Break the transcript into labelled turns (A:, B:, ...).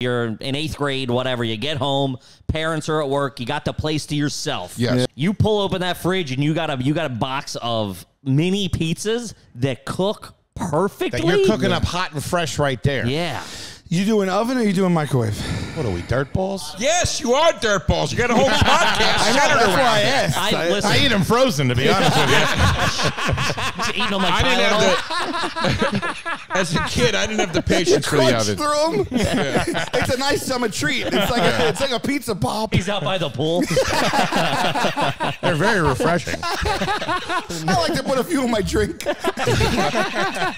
A: you're in eighth grade, whatever. You get home, parents are at work. You got the place to yourself.
B: Yes. Yeah.
A: You pull open that fridge and you got a you got a box of mini pizzas that cook perfectly.
C: That you're cooking up hot and fresh right there.
A: Yeah.
D: You do an oven or you do a microwave?
C: What are we, dirt balls?
E: Yes, you are dirt balls. You got a whole podcast centered
D: That's why I
E: around.
D: asked.
A: I, listen,
C: I eat them frozen, to be honest with you.
A: eating them like
E: I didn't have the. As a kid, I didn't have the patience for the
D: Crunch
E: oven.
D: through 'em. it's a nice summer treat. It's like a, it's like a pizza pop.
A: He's out by the pool.
C: They're very refreshing.
D: I like to put a few in my drink.